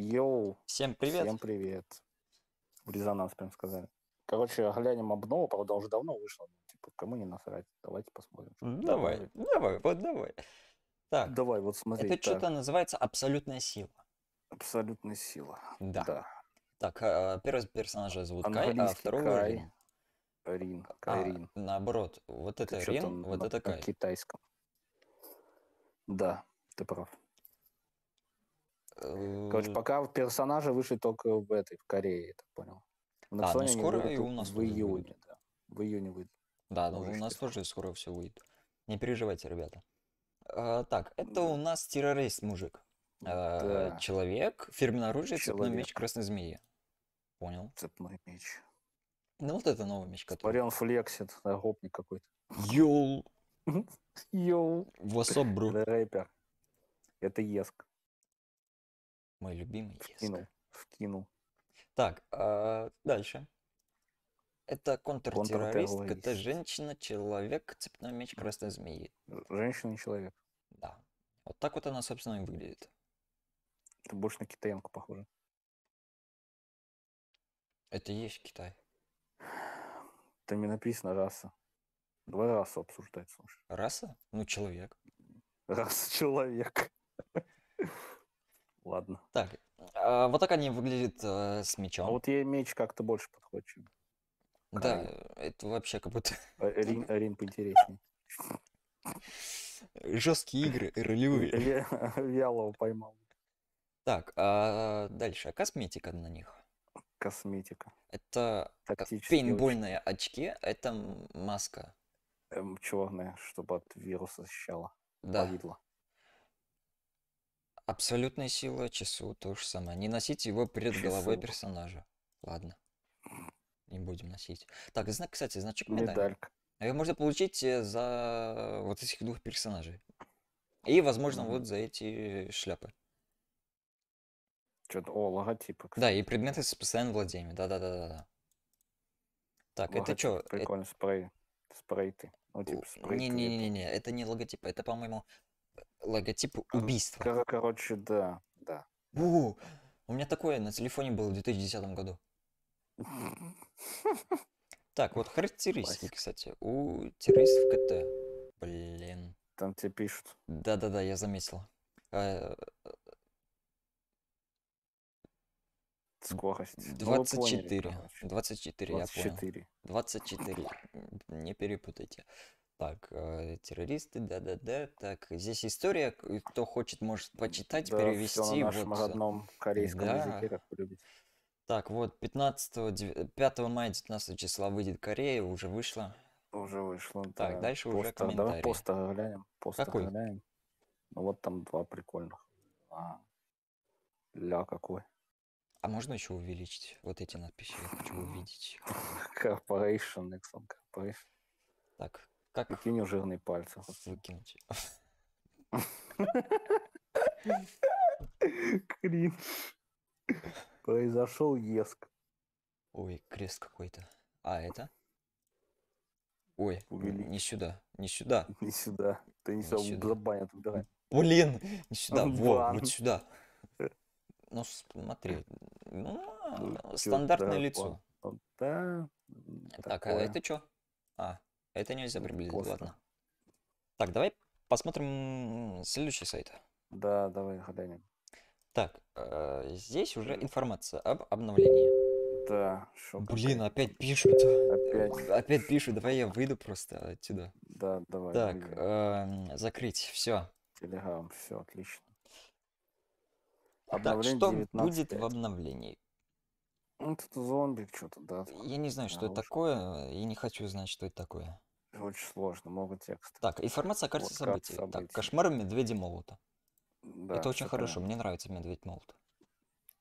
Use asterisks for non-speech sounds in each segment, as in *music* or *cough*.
Йоу, Всем привет. всем привет. Резонанс прям сказали. Короче, глянем обнову, правда, уже давно вышло. Типа, кому не насрать. Давайте посмотрим. М, там Давай, добавить. давай, вот давай. Так, Давай, вот смотри. это так, что-то называется абсолютная сила. Абсолютная сила. Да. Да. Так, а, первого персонажа зовут Кай, а второго Кай. Рин. Рин. А, Кайрин. наоборот, вот это Ты Рин, вот на- это на Кай. китайском. Да, ты прав. Короче, Э, пока персонажи вышли только в этой, в Корее, я так понял. А, ну Sony они скоро и у нас в июне, да. В июне выйдет. Да, ну у нас тоже скоро все выйдет. Не переживайте, ребята. А, Так, это у нас террорист, мужик. А, Да. Человек, фирменное оружие, цепной меч красной змеи. Понял. Цепной меч. Ну вот это новый меч, который... Смотри, он флексит, да, гопник какой-то. Yo! *laughs* Yo. What's up, bro. *laughs* Ripper. Это Еск. Мой любимый Вкинул. Вкинул. Так, а, дальше. Это контртеррорист, это Контртеррорист. женщина, человек, цепной меч красной змеи. Женщина и человек. Да. Вот так вот она, собственно, и выглядит. Это больше на китаянку похоже. Это и есть Китай. Там не написано раса. Давай расу обсуждать, слушай. Раса? Ну, человек. Раса человек. Ладно. Так, а, вот так они выглядят э, с мечом. А вот ей меч как-то больше подходит, чем Да, это вообще как будто э, *laughs* Рин, Рин поинтереснее. жесткие игры, ролевые. Вя- *laughs* Вялого поймал. Так, а дальше. А косметика на них. Косметика. Это пейнтбольные очки, это маска. Эм, черная, чтобы от вируса защищала. Да. Повидло. Абсолютная сила часу то же самое. Не носите его перед головой Часу. персонажа. Ладно. Не будем носить. Так, зна- кстати, значок медали. Медалька. Ее можно получить э, за вот этих двух персонажей. И, возможно, Мгм. вот за эти шляпы. Что-то, о, логотипы. Да, и предметы с постоянным владением. Да-да-да-да. Так, это Логотип что? Прикольно, спрей. Спрей ты. Ну, типа, спрей ты это. Не-не-не-не, это не логотип, это, по-моему, логотип убийства. Кор- Короче, да, да. У, у меня такое на телефоне было в 2010 году. *laughs* Так, вот характеристики, кстати, у террористов КТ. Блин. Там тебе пишут. Да-да-да, я заметил. Э, Скорость. Ну, вы поняли, 24. короче. 24, я понял. 24. 24. м, Не перепутайте. Так, э, террористы, да-да-да. Так, здесь история. Кто хочет, может почитать, Да, перевести. на нашем вот, э, родном корейском да. языке, как. Так, вот 15, дев- 5 мая 19 числа выйдет Корея, уже вышла. Уже вышло. Так, да. дальше уже Постер. Давай комментарии. постер глянем. Постер Какой? глянем. Ну вот там два прикольных. А. Ля какой. А можно еще увеличить вот эти надписи? Я хочу увидеть. *laughs* Corporation, Nexon Corporation. Так, как Прикинь, у жирные пальцы. *laughs* выкинуть? Кринж. Произошел еск. Ой, крест какой-то. А, это? Ой, н- Увели- не сюда, не сюда. *laughs* Не сюда. Ты не Не сюда. Забанят, убирай. Блин, не сюда, *laughs* во, вот сюда. Ну, смотри, ну, Ну, стандартное да, лицо. Да. Так, а это что? А, это нельзя приблизить, ладно. Так, давай посмотрим следующий сайт. Да, давай глянем. Так, э, здесь уже информация об обновлении. Да, шо Блин, опять пишут. Опять. Опять пишут, давай я выйду просто отсюда. Да, давай. Так, эм, закрыть, все. Телеграм, все отлично. Так, Обновление что будет 19.5. в обновлении? Ну, тут зомби что-то, да. Я не знаю, что это Наружу. такое, и не хочу знать, что это такое. Очень сложно, много текста. Так, информация о карте Вот карта событий. Так, событий. кошмар медведя молота. Да, это очень хорошо, мне нравится медведь молот.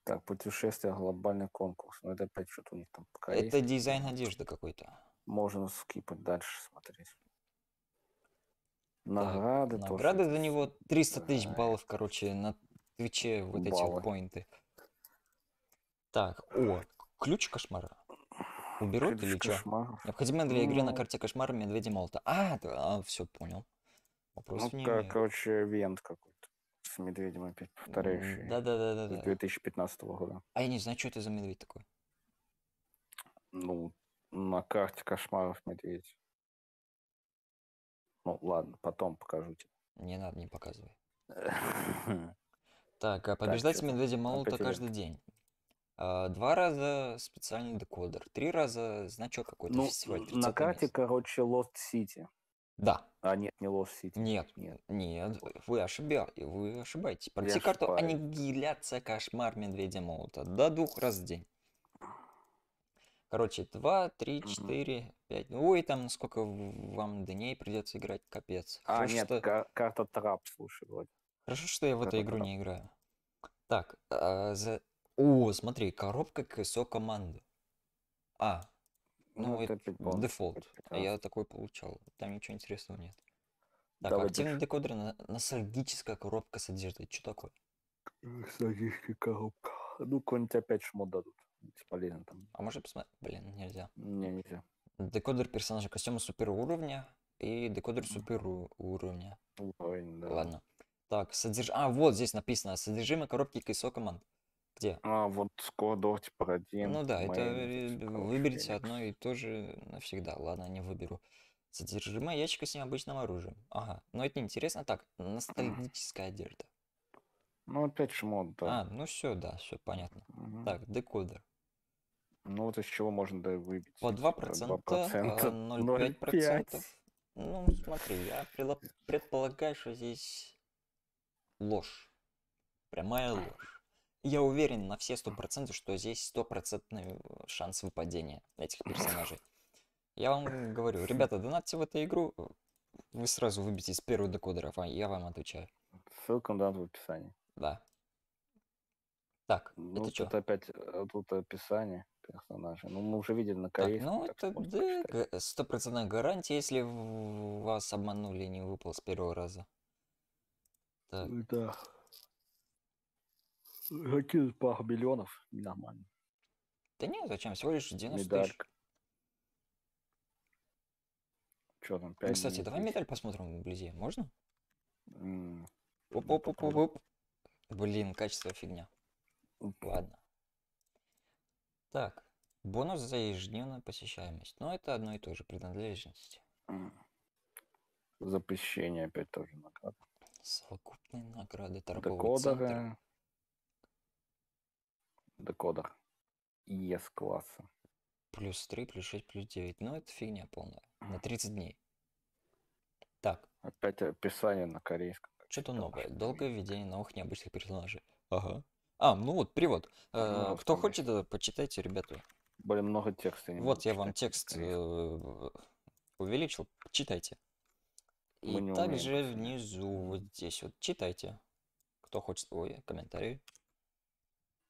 Так, путешествие, глобальный конкурс. Ну, это опять что-то у них там по Это дизайн одежды какой-то. Можно скипать дальше смотреть. Награды тоже. Награды за него 300 тысяч баллов, короче, на Твиче вот эти Баллы. поинты. Так, о, ключ кошмара. Уберут или что? кошмаров. Необходимо для игры на Ну. карте кошмара медведя молота. А, да, все понял. Вопрос Ну, не ка- имею. короче, вент какой-то. С медведем опять повторяющий. С Да-да-да-да-да. 2015 года. А я не знаю, что это за медведь такой. Ну, на карте кошмаров медведь. Ну, ладно, потом покажу Не надо, не показывай. тебе. *laughs* Так, а побеждать там? медведя молота Опять каждый день. А, Два раза специальный декодер, три раза значок какой-то Ну, фестиваль. на 30 карте, место. короче, Lost City. Да, А, нет, не Lost City. нет, Нет. нет, вы, ошибя... вы ошибаетесь. Пройти Я карту ошибаюсь. аннигиляция кошмар медведя молота до двух раз в день. Короче, два, три, Мгм. четыре, пять. Ой, там сколько вам дней придется играть, капец. А, Хорошо, нет, что... ка- карта Трап, слушай, вроде. Хорошо, что я в эту игру Трап. не играю. Так, а, за... О, смотри, коробка CSO команды. А, ну, это опять бонус дефолт. А я такой получал. Там ничего интересного нет. Так, Давай активный дальше. декодер, на- ностальгическая коробка с одеждой. Что такое? Садишься коробка. Ну, какой-нибудь опять шмот дадут. Бесполезно там. А можно посмотреть? Блин, нельзя. Не, нельзя. Декодер персонажа костюма супер уровня и декодер супер уровня. Уровень, да. Ладно. Так, содерж... А, вот здесь написано. Содержимое коробки КСО команд. Где? А, вот Скордор, типа, один. Ну да, это э, выберите одно и то же навсегда. Ладно, не выберу. Содержимое ящика с необычным оружием. Ага, но это неинтересно. Так, ностальгическая одежда. Ну, опять шмот, да. А, ну все, да, все понятно. Мгм. Так, декодер. Ну, вот из чего можно да, выбить? По типа, 2%, 2%, а 0,5%. 0,5. *laughs* Ну, смотри, я предполагаю, что здесь ложь. Прямая ложь. Я уверен на все 100%, что здесь стопроцентный шанс выпадения этих персонажей. Я вам говорю, ребята, донатьте в эту игру, вы сразу выбьете из первого декодера, а я вам отвечаю. Ссылка на в описании. Да. Так, Ну, это что? тут опять э, тут описание персонажа. Ну, мы уже видели на Так, корейском. ну так что это можно да, стопроцентная гарантия, если вас обманули и не выпал с первого раза. Так, Да. Закинуть пару миллионов, нормально. да нет, зачем, всего лишь 90 тысяч. Медалька. Что там, Ну, 5 Кстати, давай медаль посмотрим вблизи, можно? М, Оп-оп-оп-оп. Блин, качество фигня. Ладно. Так, бонус за ежедневную посещаемость. Но это одно и то же, принадлежность. Запрещение опять тоже награда. Совокупные награды, центр. Декодеры. Декодер. ЕС класса. Плюс 3, плюс 6, плюс 9. Ну, это фигня полная. На 30 дней. Так, Опять описание на корейском. что-то новое. Долгое введение новых необычных персонажей. Ага. А, ну вот, перевод. Э, Ну, Кто хочет, э, почитайте, ребята. Блин, много текста. не Вот я вам текст э, увеличил, читайте. И Мы умеем, также пацаны. внизу, вот здесь вот, читайте. Кто хочет, ой, комментарий.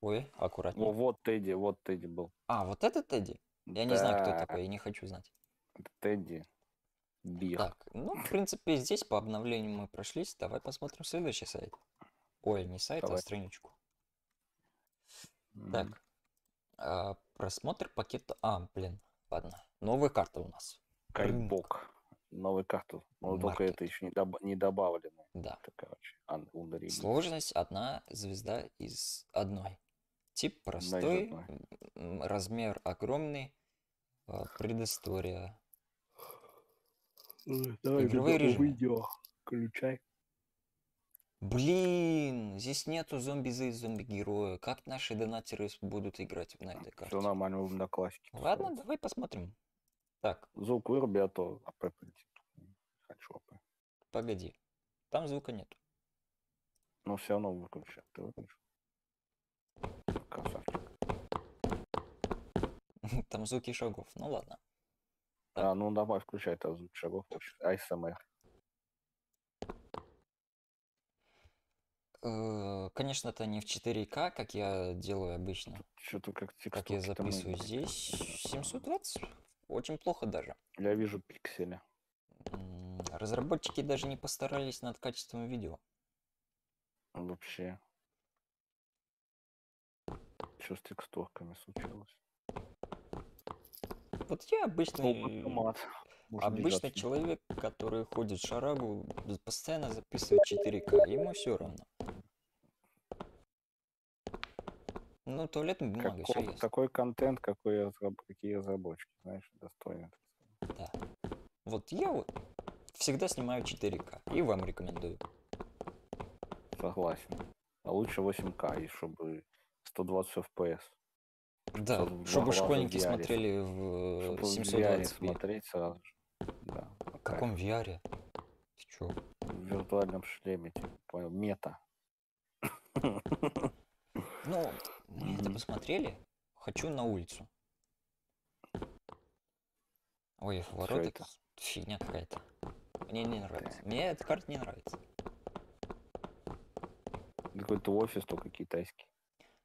Ой, О, аккуратнее. вот Тедди, вот Тедди был. А, вот это Тедди? Я не знаю, кто Да, такой, и не хочу знать. это Тедди. Бир. Так, ну, в принципе, здесь по обновлению мы прошлись. Давай посмотрим следующий сайт. Ой, не сайт, а Давай. страничку. М, Так, а, просмотр пакета... А, блин, ладно. Новая карта у нас. Кайбок. Новую карту. Но только Маркет. это еще не, доб- не добавлено. Да. Это, короче, ан-. Сложность одна звезда из одной. Тип простой, размер огромный, а, предыстория. Давай Игровые видео- режимы. Видео. Включай. Блин, здесь нету зомби за зомби-героя. Как наши донатеры будут играть на этой карте? Все нормально, вы на классике. Ладно, ставите. давай посмотрим. Так, Звук выруби, а то АП полетит. Хочу АП. погоди. Там звука нет. Но все равно выключай. Ты выключил? *laughs* Там звуки шагов. Ну ладно. А, ну давай, включай, это звук шагов. ASMR. Э, Конечно, это не в 4К, как я делаю обычно. Что-то как Как я записываю здесь. 720. Очень плохо даже. Я вижу пиксели. Разработчики даже не постарались над качеством видео. Вообще. Что с текстурками случилось? Вот я обычный... Обычный человек, который ходит шарагу, постоянно записывает 4К, ему все равно. Ну, туалетная бумага, Каков, есть. Такой контент, какой, какие разработчики, знаешь, достойны. Да. Вот я вот всегда снимаю 4К, и вам рекомендую. Согласен. А лучше 8К, и чтобы 120 FPS. Да, чтобы школьники в VR. смотрели в Чтобы в VR 720 p смотреть сразу же. Да. В каком VR? Ты чё? В виртуальном шлеме, типа, понял, мета. Ну, *laughs* мы это посмотрели. Хочу на улицу. Ой, ворота фигня какая-то. Мне не нравится. Мне эта карта не нравится. Какой-то офис только китайский.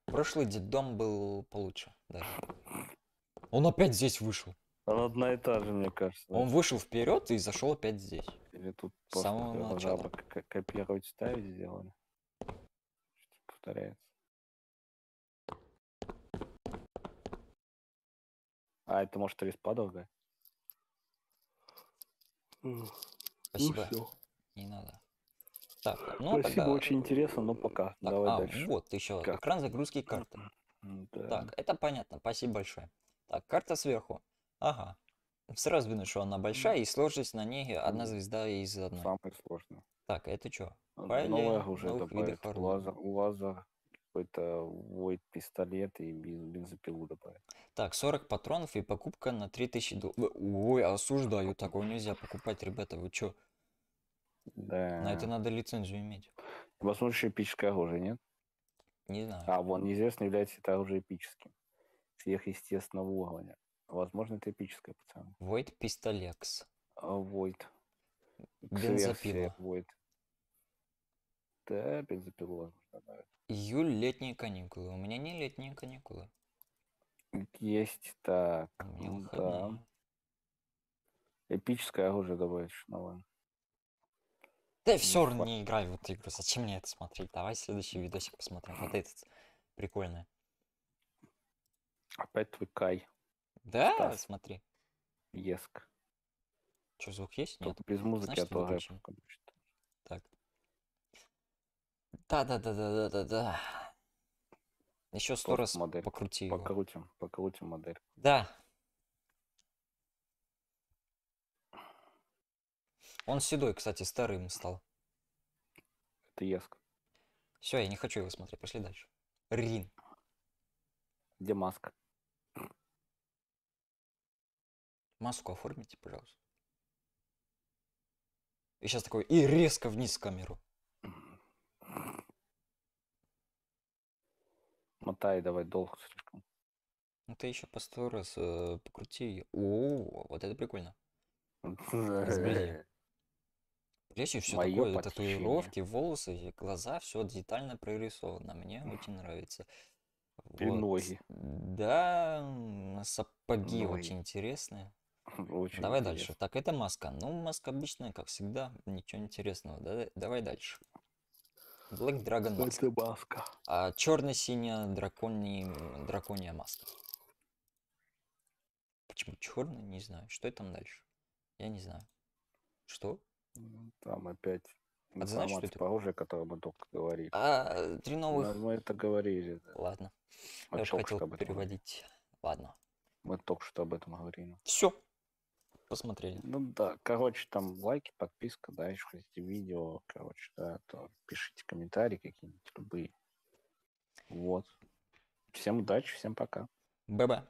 Прошлый детдом был получше. даже. Он опять здесь вышел. Она одна и та же, мне кажется. Он вышел вперед и зашел опять здесь. Или тут с самого начала. ко- копировать ставить сделали. Что повторяется. А, это может респа другая? Спасибо. Ну. Не надо. Так, ну Спасибо, тогда- очень интересно, но пока. Так, Давай а, дальше. вот еще Карта. экран загрузки карты. Да. Так, это понятно, спасибо большое. Так, карта сверху. Ага. Сразу видно, что она большая, и сложность на ней одна звезда из одной. Самое сложное. Так, это что? А, Файлы Новое оружие новых добавят. оружия. Лазер, лазер, какой-то войд пистолет и бен- бензопилу добавят. Так, 40 патронов и покупка на 3000 долларов. Ой, осуждаю, такого нельзя покупать, ребята, вы чё? Да. На это надо лицензию иметь. Возможно, еще эпическое оружие, нет? Не знаю. А, вон, неизвестно, является это оружие эпическим. Сверхъестественного уровня. Возможно, это эпическое. Void Pistolex. А, Войд. Бензопила. Войд. Да, бензопилу возможно добавят. Июль, летние каникулы. У меня не летние каникулы. Есть, так, У меня ну да. выходные. Эпическое оружие добавишь новое. Да все равно не играю в эту игру. Зачем мне это смотреть? Давай следующий видосик посмотрим. Вот этот прикольный. Опять твой Кай, Да, Стас. смотри. Еск. Что, звук есть? Нет. Только без музыки, Значит, а то рэп. Так. Да-да-да-да-да-да-да. Еще сто раз модель. покрути его. Покрутим, покрутим модель. Да. Он седой, кстати, старым стал. Это Еск. Все, я не хочу его смотреть. Пошли дальше. Рин. Где маска? Маску оформите, пожалуйста. И сейчас такой, и резко вниз камеру. Мотай, давай, долго слишком. Ну ты еще по сто раз э, покрути. О, вот это прикольно. *laughs* Изобрази. Плечи все Моё такое, татуировки, волосы, глаза, все детально прорисовано. Мне очень нравится. И Вот. ноги. Да, сапоги Ноги. очень интересные. *laughs* Очень Давай интересно. дальше. Так, это маска. Ну, маска обычная, как всегда, ничего интересного. Да- давай дальше. Black Dragon Mask. Маска. А черно-синяя драконий, драконья маска. Почему черный? Не знаю. Что это там дальше? Я не знаю. Что? Там опять А знаешь, что это? оружию, о котором мы только говорили. А, три новых. Да, Мы это говорили. да. Ладно. Мы Я уж только хотел этом говорили. переводить. Ладно. Мы только что об этом говорили. Все. Посмотрели. Ну да, короче, там лайки, подписка, да, еще хотите видео, короче, да, то пишите комментарии какие-нибудь, любые. Вот. Всем удачи, всем пока. Б-б.